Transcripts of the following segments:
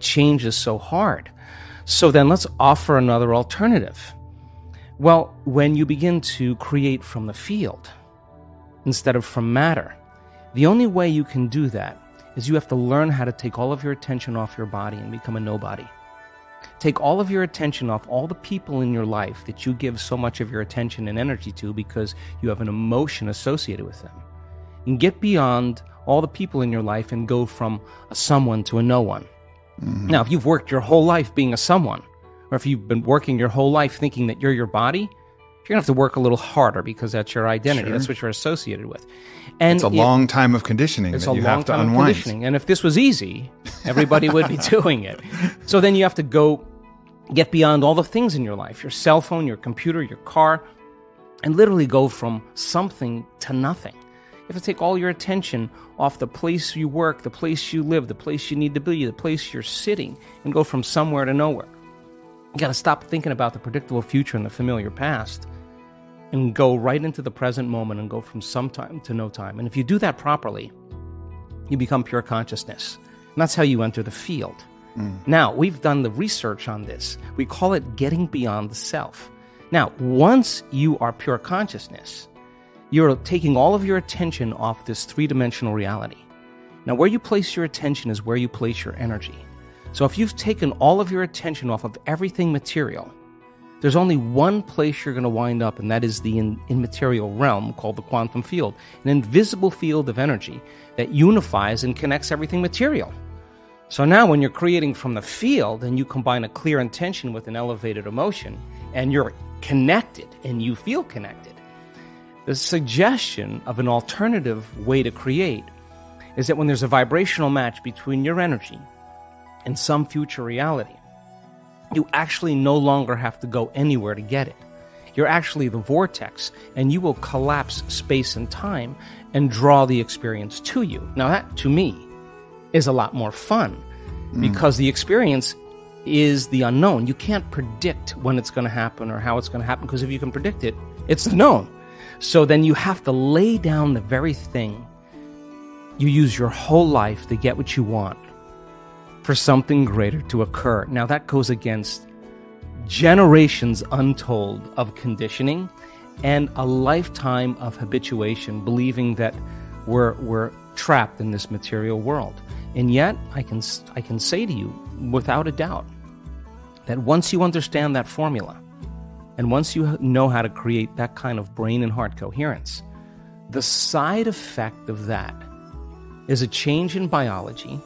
change is so hard. So then let's offer another alternative. Well, when you begin to create from the field instead of from matter, the only way you can do that is you have to learn how to take all of your attention off your body and become a nobody. Take all of your attention off all the people in your life that you give so much of your attention and energy to because you have an emotion associated with them. And get beyond all the people in your life and go from a someone to a no one. Mm-hmm. Now, if you've worked your whole life being a someone, or if you've been working your whole life thinking that you're your body, you're gonna have to work a little harder because that's your identity. Sure. That's what you're associated with. And it's a it, long time of conditioning it's that you have to unwind. conditioning. And if this was easy, everybody would be doing it. So then you have to go get beyond all the things in your life, your cell phone, your computer, your car, and literally go from something to nothing. You have to take all your attention off the place you work, the place you live, the place you need to be, the place you're sitting, and go from somewhere to nowhere. You got to stop thinking about the predictable future and the familiar past and go right into the present moment and go from some time to no time. And if you do that properly, you become pure consciousness. And that's how you enter the field. Mm. Now, we've done the research on this. We call it getting beyond the self. Now, once you are pure consciousness, you're taking all of your attention off this three dimensional reality. Now, where you place your attention is where you place your energy. So, if you've taken all of your attention off of everything material, there's only one place you're going to wind up, and that is the in- immaterial realm called the quantum field, an invisible field of energy that unifies and connects everything material. So now, when you're creating from the field and you combine a clear intention with an elevated emotion, and you're connected and you feel connected, the suggestion of an alternative way to create is that when there's a vibrational match between your energy and some future reality, you actually no longer have to go anywhere to get it. You're actually the vortex, and you will collapse space and time and draw the experience to you. Now, that to me is a lot more fun mm. because the experience is the unknown. You can't predict when it's going to happen or how it's going to happen because if you can predict it, it's known. So then you have to lay down the very thing you use your whole life to get what you want for something greater to occur. Now, that goes against generations untold of conditioning and a lifetime of habituation, believing that we're, we're trapped in this material world. And yet, I can, I can say to you without a doubt that once you understand that formula, and once you know how to create that kind of brain and heart coherence, the side effect of that is a change in biology,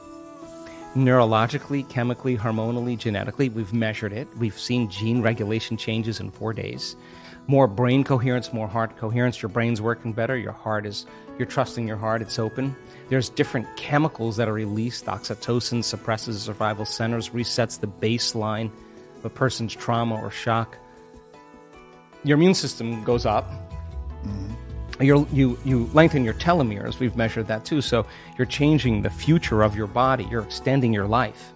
neurologically, chemically, hormonally, genetically. We've measured it. We've seen gene regulation changes in four days. More brain coherence, more heart coherence. Your brain's working better. Your heart is, you're trusting your heart, it's open. There's different chemicals that are released. Oxytocin suppresses survival centers, resets the baseline of a person's trauma or shock. Your immune system goes up. Mm-hmm you you, you lengthen your telomeres. We've measured that too. So you're changing the future of your body. You're extending your life.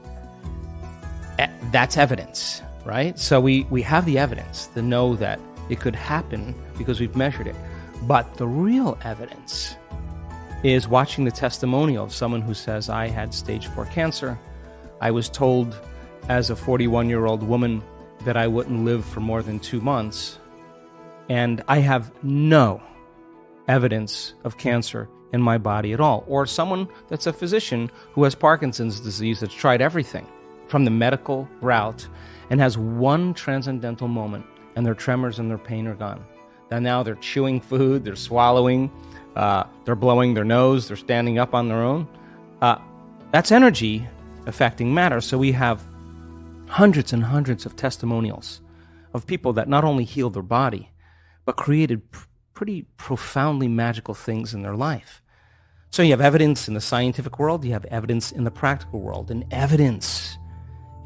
That's evidence, right? So we, we have the evidence to know that it could happen because we've measured it. But the real evidence is watching the testimonial of someone who says, I had stage four cancer. I was told as a 41 year old woman that I wouldn't live for more than two months. And I have no evidence of cancer in my body at all. Or someone that's a physician who has Parkinson's disease that's tried everything from the medical route and has one transcendental moment and their tremors and their pain are gone. And now they're chewing food, they're swallowing, uh, they're blowing their nose, they're standing up on their own. Uh, that's energy affecting matter. So we have hundreds and hundreds of testimonials of people that not only heal their body, but created pretty profoundly magical things in their life. So you have evidence in the scientific world, you have evidence in the practical world, and evidence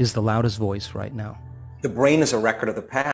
is the loudest voice right now. The brain is a record of the past.